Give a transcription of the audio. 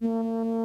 Música